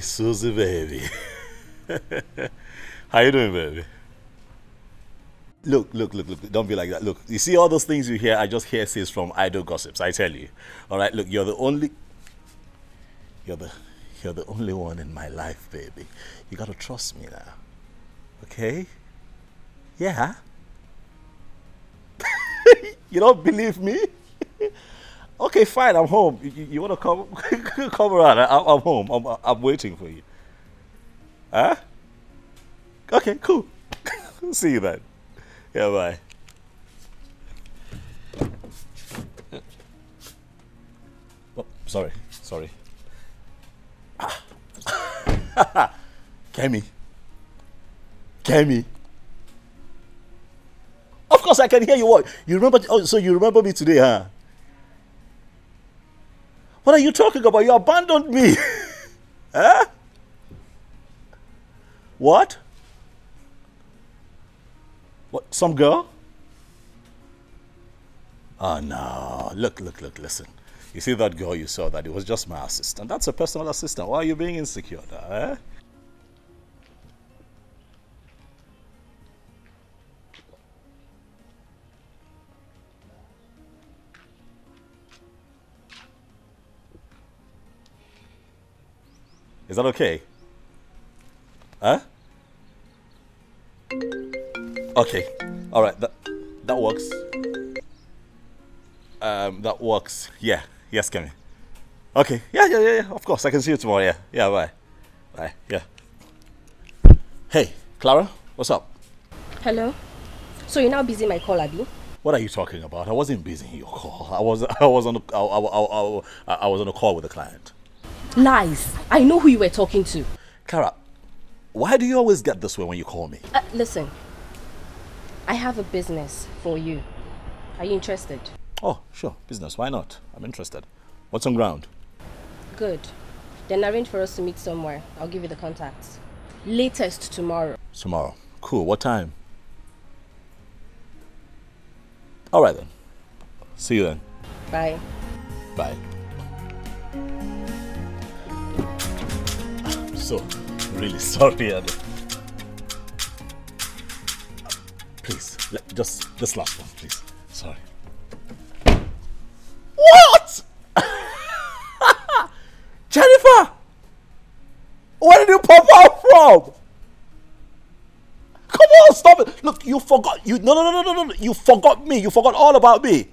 Susie, baby. How you doing, baby? Look, look, look, look. Don't be like that. Look, you see all those things you hear, I just hear says from idle gossips, I tell you. All right, look, you're the only... You're the... You're the only one in my life, baby. You gotta trust me now. Okay? Yeah? you don't believe me? Okay, fine, I'm home. You, you- you wanna come come around? I, I'm home. I'm, I'm waiting for you. Huh? Okay, cool. See you then. Yeah, bye. Oh, sorry, sorry. Kemi. Kemi. Of course, I can hear you. What you remember? Oh, so you remember me today, huh? What are you talking about? You abandoned me. huh? What? What? Some girl? Oh no! Look, look, look! Listen. You see that girl you saw? That it was just my assistant. That's a personal assistant. Why are you being insecure, now, eh? Is that okay? Huh? Okay. All right. That that works. Um, that works. Yeah. Yes, Kemi. Okay. Yeah, yeah, yeah, yeah. Of course. I can see you tomorrow. Yeah. Yeah. Bye. Bye. Yeah. Hey, Clara. What's up? Hello? So you're now busy my call, Abby? What are you talking about? I wasn't busy in your call. I was. I was on. A, I, I, I, I, I was on a call with a client. Lies. I know who you were talking to. Clara, why do you always get this way when you call me? Uh, listen, I have a business for you. Are you interested? Oh, sure. Business. Why not? I'm interested. What's on ground? Good. Then arrange for us to meet somewhere. I'll give you the contacts. Latest tomorrow. Tomorrow. Cool. What time? All right then. See you then. Bye. Bye. So, really sorry, Adam. Please, just this last one, please. Sorry. What? Jennifer! Where did you pop out from? Come on, stop it. Look, you forgot. You no no no no no no. You forgot me. You forgot all about me.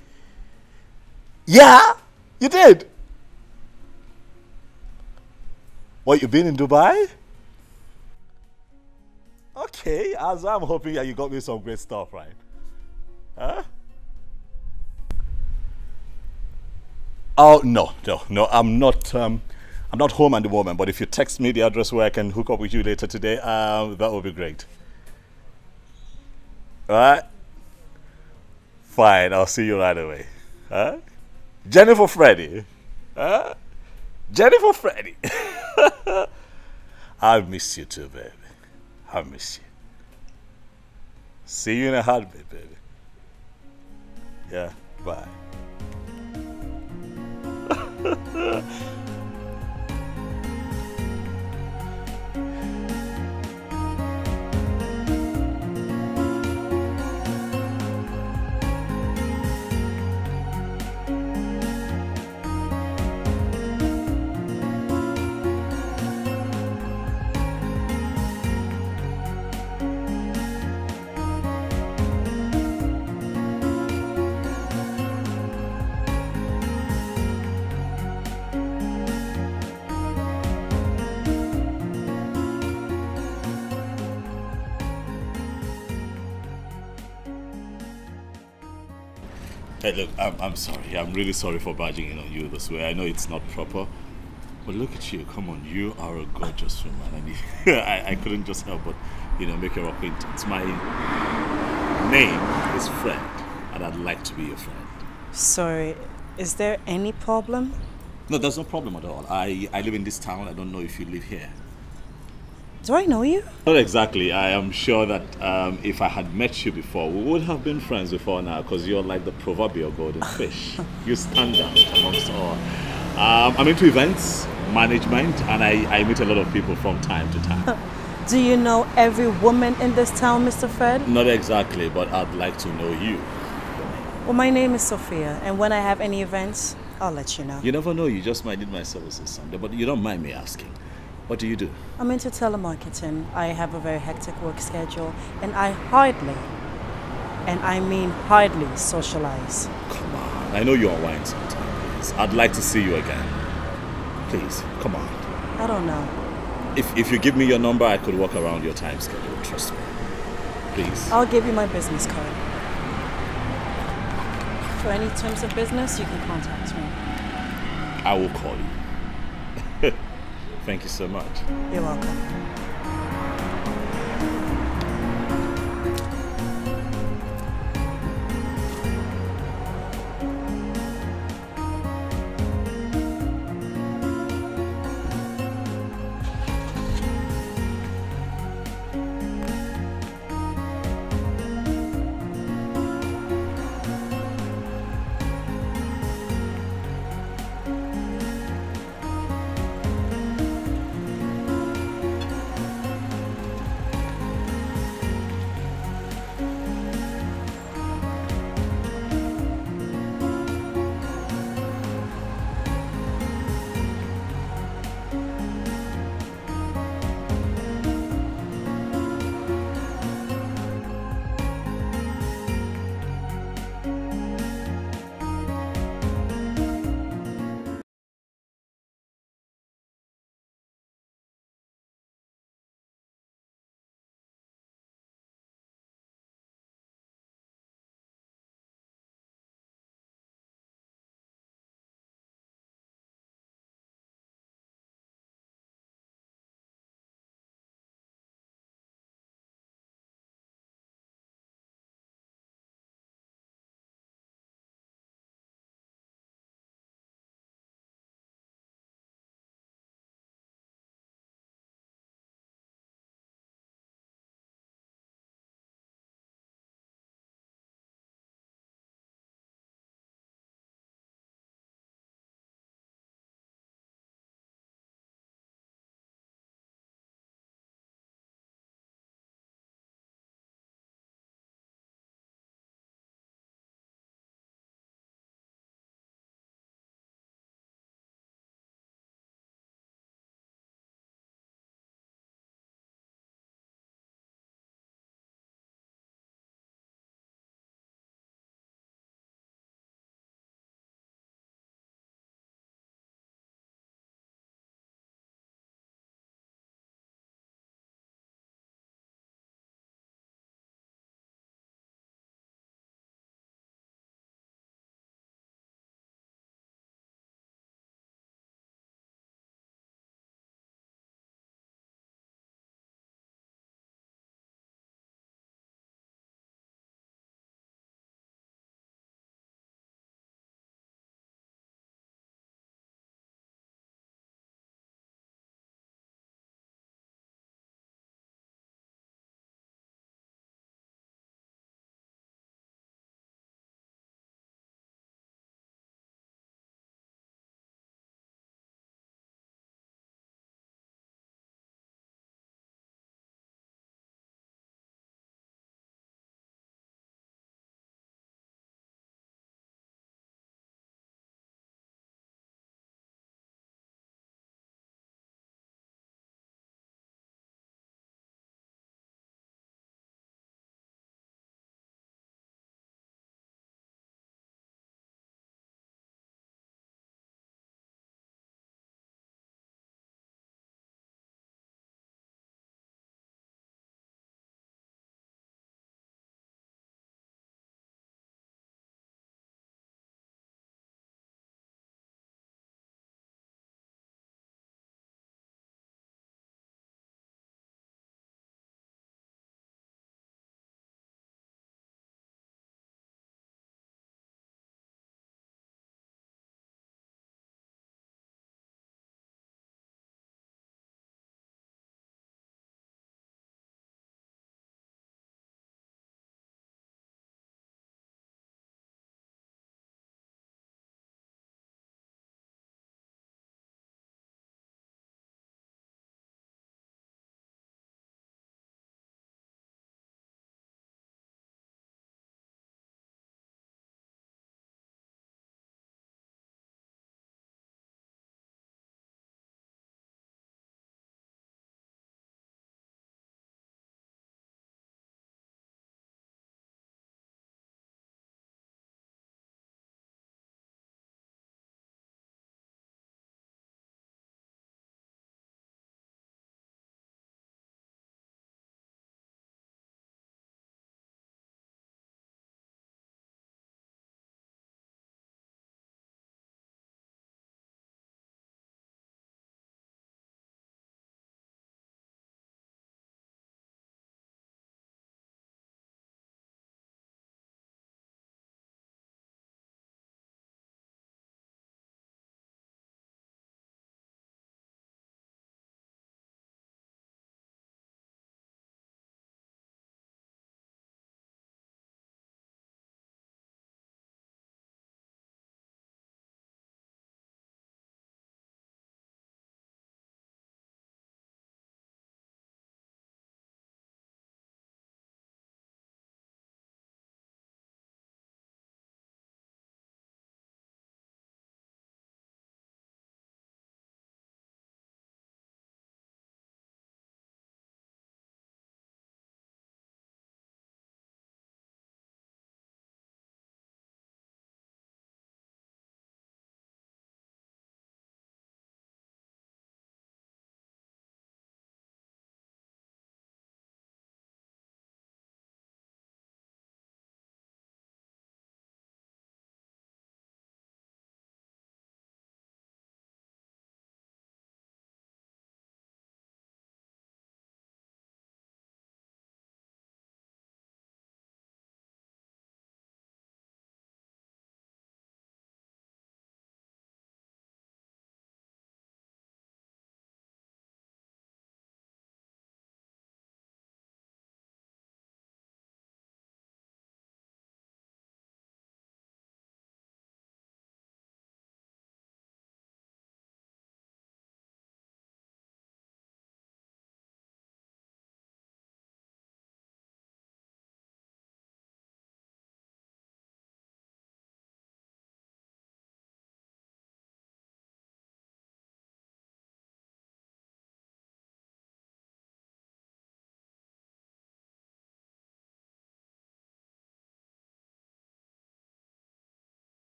Yeah, you did. What, you been in Dubai? Okay, as I'm hoping that you got me some great stuff, right? Huh? Oh no, no, no. I'm not. Um, I'm not home at the moment. But if you text me the address where I can hook up with you later today, um, that would be great. All right. Fine. I'll see you right away. Huh? Jennifer Freddy. Huh? Jennifer Freddy. I miss you too, baby. I miss you. See you in a heartbeat, baby. Yeah, bye. Hey, look, I'm, I'm sorry. I'm really sorry for barging in on you this way. I know it's not proper. But look at you. Come on. You are a gorgeous woman. And I, I couldn't just help but, you know, make your acquaintance. My name is Fred, and I'd like to be your friend. Sorry, is there any problem? No, there's no problem at all. I, I live in this town. I don't know if you live here. Do I know you? Not exactly. I am sure that um, if I had met you before, we would have been friends before now because you're like the proverbial golden fish. you stand out amongst all. Um, I'm into events, management, and I, I meet a lot of people from time to time. Do you know every woman in this town, Mr. Fred? Not exactly, but I'd like to know you. Well, my name is Sophia, and when I have any events, I'll let you know. You never know, you just might need my services someday, but you don't mind me asking. What do you do? I'm into telemarketing. I have a very hectic work schedule, and I hardly, and I mean hardly, socialize. Come on. I know you're online sometime. I'd like to see you again. Please, come on. I don't know. If, if you give me your number, I could work around your time schedule. Trust me. Please. I'll give you my business card. For any terms of business, you can contact me. I will call you. Thank you so much. You're welcome.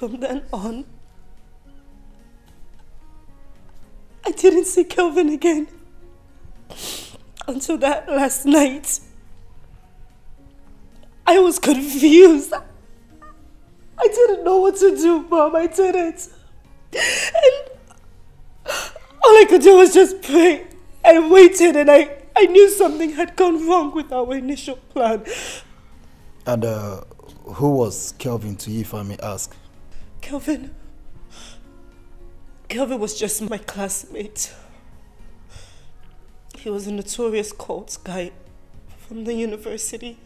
From then on, I didn't see Kelvin again until that last night. I was confused. I didn't know what to do, Mom. I didn't. And all I could do was just pray and waited, and I, I knew something had gone wrong with our initial plan. And uh, who was Kelvin to you, if I may ask? Kelvin. Kelvin was just my classmate. He was a notorious cult guy from the university.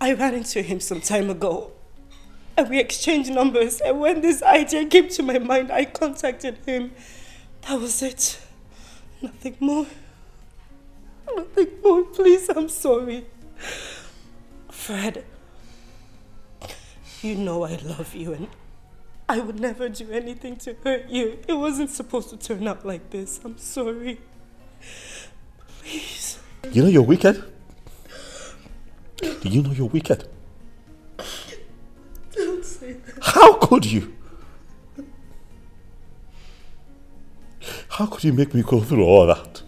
I ran into him some time ago and we exchanged numbers. And when this idea came to my mind, I contacted him. That was it. Nothing more. Nothing more. Please, I'm sorry. Fred, you know I love you and I would never do anything to hurt you. It wasn't supposed to turn out like this. I'm sorry. Please. You know you're wicked? Do you know you're wicked? Don't say that. How could you? How could you make me go through all that?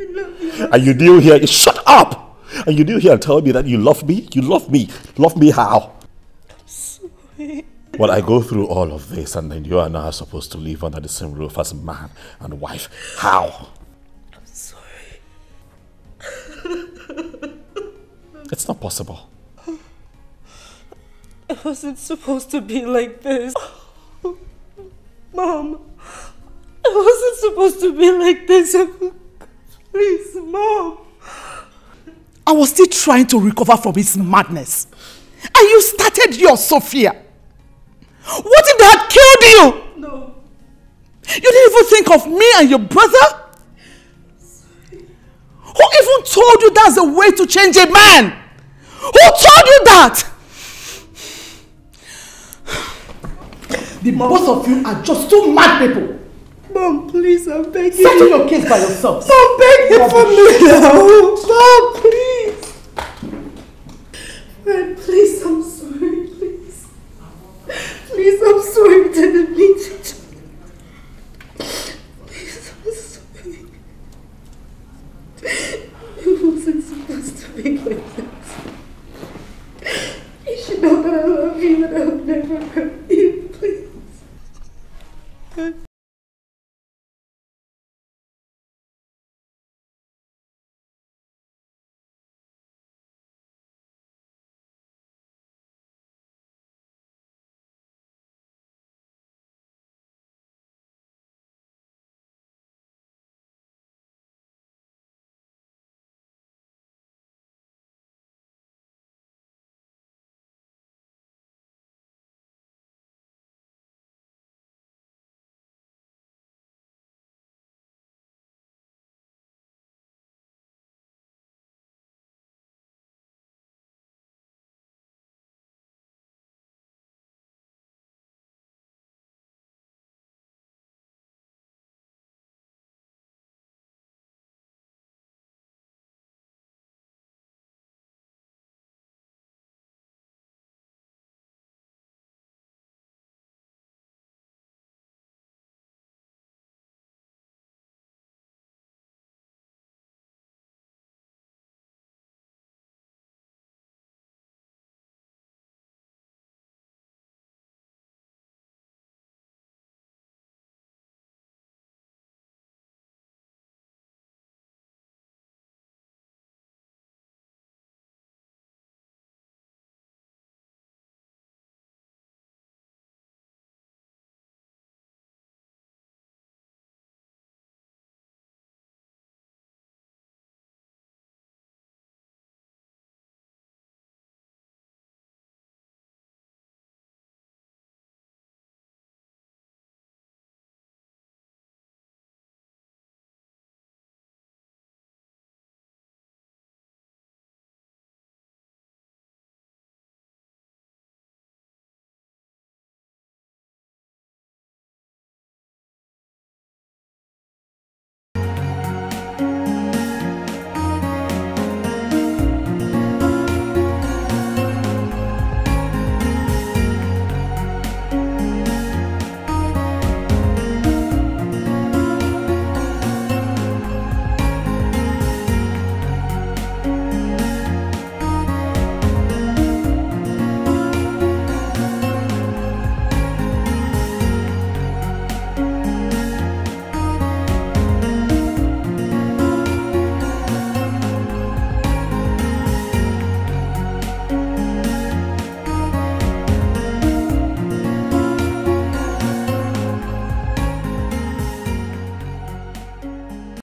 I love you. And you kneel here, You shut up! And you kneel here and tell me that you love me? You love me. Love me how? Sorry. When I go through all of this and then you and I are supposed to live under the same roof as man and wife, how? I'm sorry. It's not possible. It wasn't supposed to be like this. Mom, it wasn't supposed to be like this. Please, Mom. I was still trying to recover from his madness. And you started your Sophia. What if they had killed you? No. You didn't even think of me and your brother? Who even told you that's the way to change a man? Who told you that? The both of you are just two mad people. Mom, please, I'm begging Settle you. your case by yourselves. Mom, beg begging for me now. Mom,